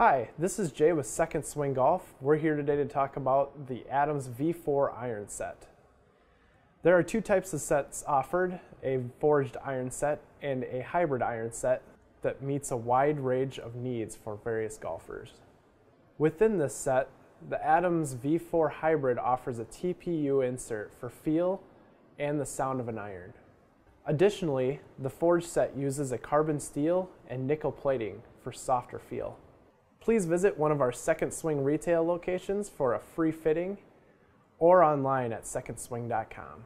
Hi, this is Jay with Second Swing Golf. We're here today to talk about the Adams V4 iron set. There are two types of sets offered, a forged iron set and a hybrid iron set that meets a wide range of needs for various golfers. Within this set, the Adams V4 Hybrid offers a TPU insert for feel and the sound of an iron. Additionally, the forged set uses a carbon steel and nickel plating for softer feel. Please visit one of our Second Swing retail locations for a free fitting or online at secondswing.com.